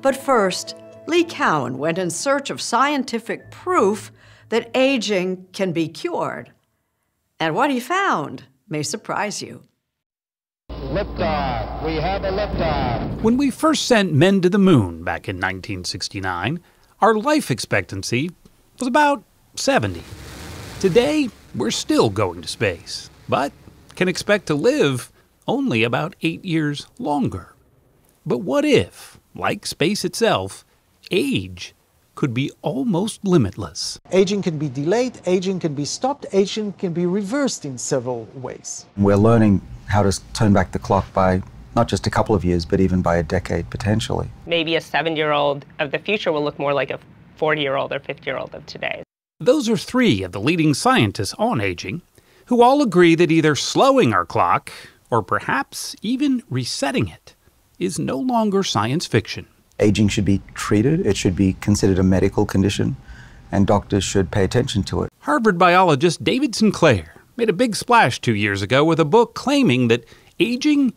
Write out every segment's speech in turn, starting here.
But first, Lee Cowan went in search of scientific proof that aging can be cured. And what he found may surprise you. Liftoff. We have a liftoff. When we first sent men to the moon back in 1969, our life expectancy was about 70. Today, we're still going to space, but can expect to live only about eight years longer. But what if, like space itself, age could be almost limitless? Aging can be delayed, aging can be stopped, aging can be reversed in several ways. We're learning how to turn back the clock by not just a couple of years, but even by a decade potentially. Maybe a seven year old of the future will look more like a 40 year old or 50 year old of today. Those are three of the leading scientists on aging who all agree that either slowing our clock, or perhaps even resetting it, is no longer science fiction. Aging should be treated, it should be considered a medical condition, and doctors should pay attention to it. Harvard biologist David Sinclair made a big splash two years ago with a book claiming that aging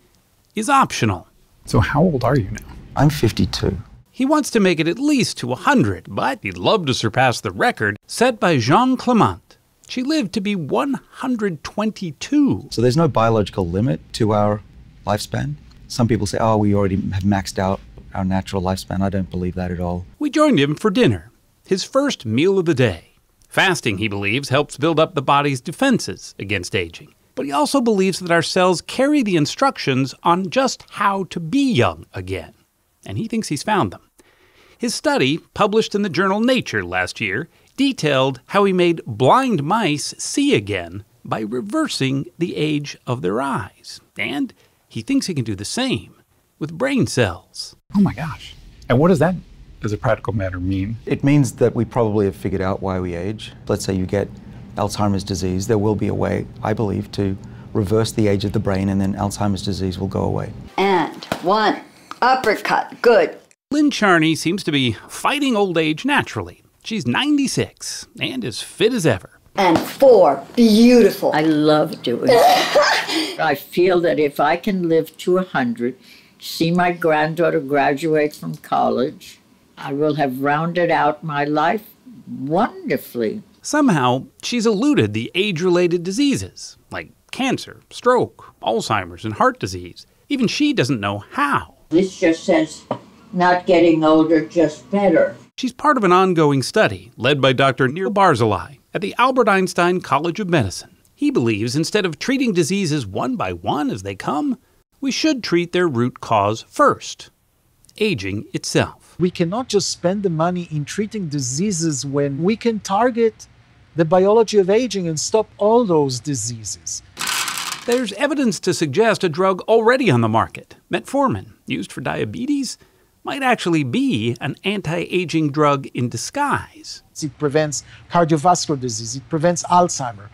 is optional. So, how old are you now? I'm 52. He wants to make it at least to 100, but he'd love to surpass the record set by Jeanne Calment. She lived to be 122. So, there's no biological limit to our lifespan. Some people say, oh, we already have maxed out our natural lifespan. I don't believe that at all. We joined him for dinner, his first meal of the day. Fasting, he believes, helps build up the body's defenses against aging. But he also believes that our cells carry the instructions on just how to be young again. And he thinks he's found them. His study, published in the journal Nature last year, detailed how he made blind mice see again by reversing the age of their eyes. And he thinks he can do the same with brain cells. Oh my gosh. And what does that, as a practical matter, mean? It means that we probably have figured out why we age. Let's say you get Alzheimer's disease, there will be a way, I believe, to reverse the age of the brain and then Alzheimer's disease will go away. And one uppercut. Good. Lynn Charney seems to be fighting old age naturally. She's 96 and as fit as ever. And four. Beautiful. I love doing it. I feel that if I can live to a 100, see my granddaughter graduate from college, I will have rounded out my life wonderfully. Somehow, she's eluded the age related diseases like cancer, stroke, Alzheimer's, and heart disease. Even she doesn't know how. This just says not getting older, just better. She's part of an ongoing study led by Dr. Nir Barzilai at the Albert Einstein College of Medicine. He believes instead of treating diseases one by one as they come, we should treat their root cause first aging itself. We cannot just spend the money in treating diseases when we can target the biology of aging and stop all those diseases. There's evidence to suggest a drug already on the market, metformin, used for diabetes, might actually be an anti aging drug in disguise. It prevents cardiovascular disease, it prevents Alzheimer,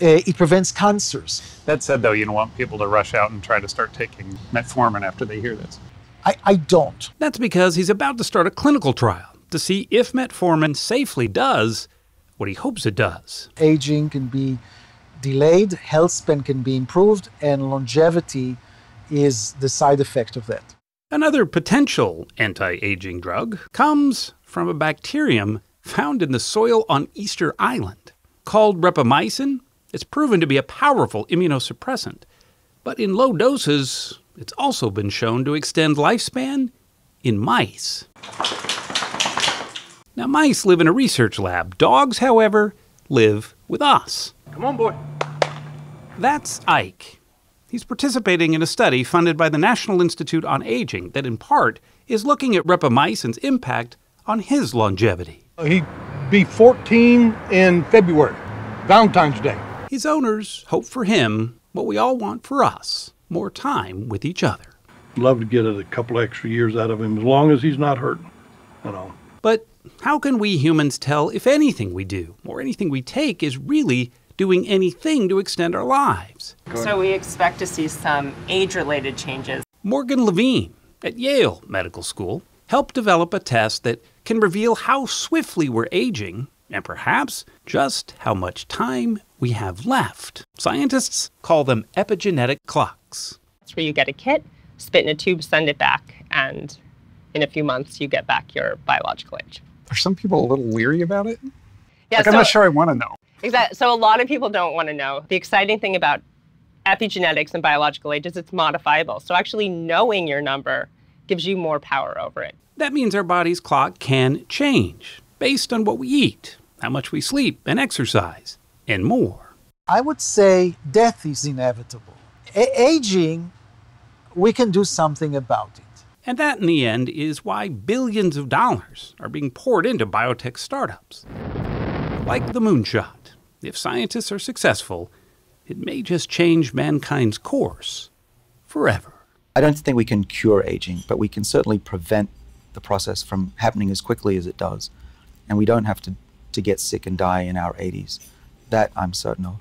uh, it prevents cancers. That said, though, you don't want people to rush out and try to start taking metformin after they hear this. I, I don't. That's because he's about to start a clinical trial to see if metformin safely does what he hopes it does. Aging can be delayed, health span can be improved, and longevity is the side effect of that. Another potential anti aging drug comes from a bacterium found in the soil on Easter Island. Called rapamycin, it's proven to be a powerful immunosuppressant, but in low doses, it's also been shown to extend lifespan in mice. Now, mice live in a research lab. Dogs, however, live with us. Come on, boy. That's Ike. He's participating in a study funded by the National Institute on Aging that, in part, is looking at rapamycin's impact on his longevity. He'd be 14 in February, Valentine's Day. His owners hope for him what we all want for us more time with each other. Love to get a couple extra years out of him as long as he's not hurting. You know. But how can we humans tell if anything we do or anything we take is really doing anything to extend our lives? So we expect to see some age related changes. Morgan Levine at Yale Medical School helped develop a test that can reveal how swiftly we're aging and perhaps just how much time we have left. Scientists call them epigenetic clocks. That's where you get a kit, spit in a tube, send it back, and in a few months you get back your biological age. Are some people a little leery about it? Yeah, like, I'm not sure I want to know. Exactly. So a lot of people don't want to know. The exciting thing about epigenetics and biological age is it's modifiable. So actually knowing your number gives you more power over it. That means our body's clock can change based on what we eat, how much we sleep and exercise, and more. I would say death is inevitable. A- aging, we can do something about it. And that, in the end, is why billions of dollars are being poured into biotech startups. Like the moonshot. If scientists are successful, it may just change mankind's course forever. I don't think we can cure aging, but we can certainly prevent the process from happening as quickly as it does. And we don't have to, to get sick and die in our 80s. That I'm certain of.